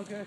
Okay.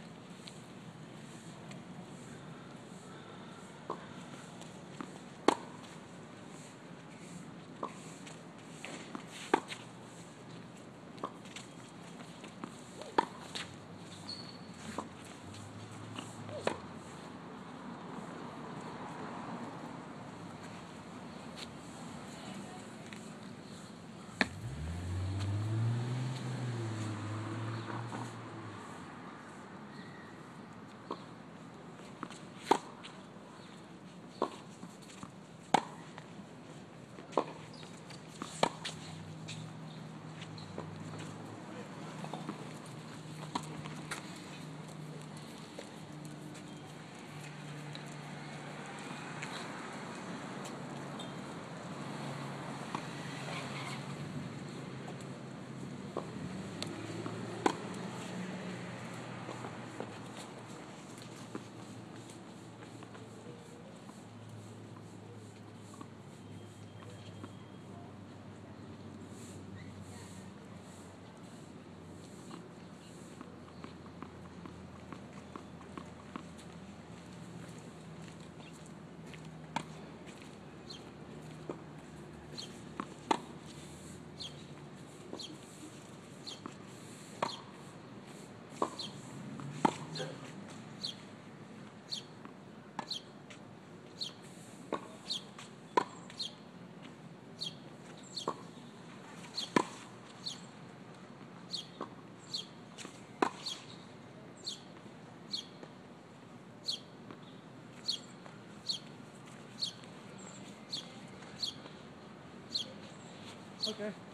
Okay.